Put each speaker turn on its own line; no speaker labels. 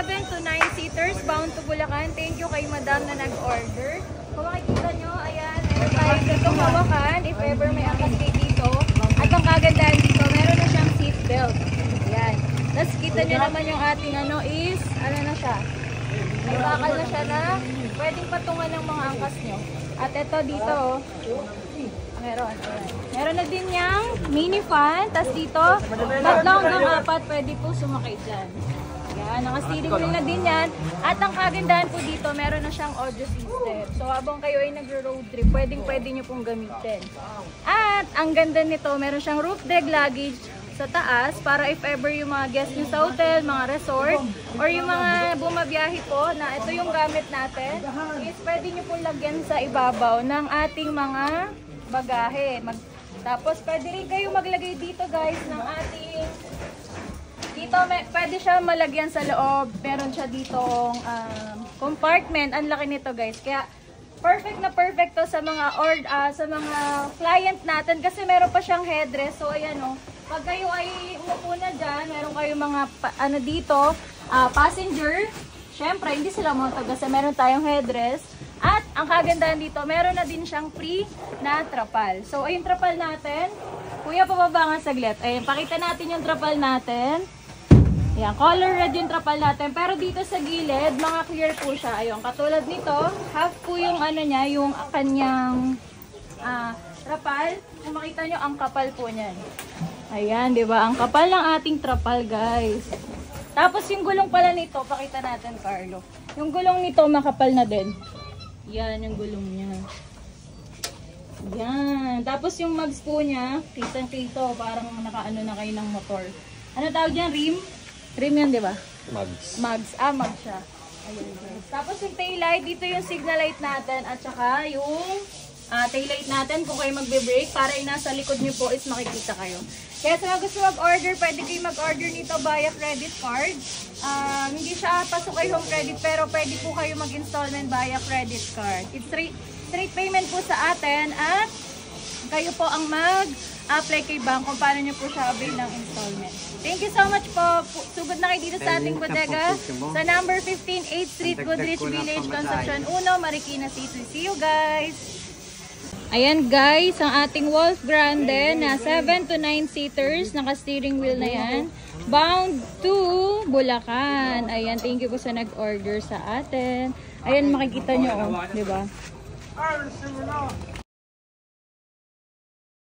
7 to 9 seaters bound to Bulacan. Thank you kay madam na nag-order. Kung makikita nyo, ayan, meron tayong itong if ever may kayo dito. At ang kagandahan dito, meron na siyang seat belt. Ayan. Tapos kita nyo naman yung ating ano is, ano na siya, may bakal na siya na pwedeng patungan ng mga angkas nyo. At ito dito, oh, meron. Ayan. Meron na din niyang mini fan. Tapos dito, tatlo hanggang apat pwede po sumakay dyan. Yan, naka-steering wheel na din yan. At ang kagandahan po dito, meron na siyang audio system. So habang kayo ay nagro-road trip, pwedeng pwede nyo pong gamitin. At ang ganda nito, meron siyang roof deck luggage sa taas para if ever yung mga guests nyo sa hotel, mga resort, or yung mga bumabiyahe po na ito yung gamit natin, is pwede nyo pong lagyan sa ibabaw ng ating mga bagahe. Mag tapos pwede rin kayo maglagay dito guys ng ating dito may, pwede siya malagyan sa loob. Meron siya ditong um, compartment. Ang laki nito guys. Kaya perfect na perfect to sa mga or ah, sa mga client natin kasi meron pa siyang headrest. So ayan oh. Pag kayo ay umupo na diyan, meron kayo mga ano dito, ah, passenger. Syempre, hindi sila mounted kasi meron tayong headrest. At ang kagandahan dito, meron na din siyang free na trapal. So, ayun trapal natin. Kuya, pababa nga saglit. Ayun, pakita natin yung trapal natin. Ayan, color red yung trapal natin. Pero dito sa gilid, mga clear po siya. Ayun, katulad nito, half po yung ano niya, yung kanyang ah, trapal. Kung makita nyo, ang kapal po niyan. Ayan, di ba? Ang kapal ng ating trapal, guys. Tapos yung gulong pala nito, pakita natin, Carlo. Yung gulong nito, makapal na din. Yan, yung gulong niya. Yan. Tapos yung mags po niya, kitang-kito, parang nakaano na kayo ng motor. Ano tawag dyan? Rim? Rim yan, di ba?
Mags.
Mags. Ah, mag siya. Ayun, guys. Tapos yung taillight, dito yung signal light natin at saka yung ah, taillight natin kung kayo magbe-brake para yung nasa likod nyo po is makikita kayo. Kaya sa mga gusto mag-order, pwede kayo mag-order nito via credit card. Um, hindi siya pasok kay home credit pero pwede po kayo mag-installment via credit card. It's straight, straight payment po sa atin at kayo po ang mag-apply kay bank kung paano nyo po siya avail ng installment. Thank you so much po. Sugod na kayo dito sa ating bodega sa number 15 8th Street, Goodrich Village, Concepcion 1, Marikina City. See you guys! Ayan guys, ang ating Wolf Grande na 7 to 9 seaters, naka-steering wheel na yan. Bound to Bulacan. Ayan, thank you po sa nag-order sa atin. Ayan, makikita nyo, oh, di ba?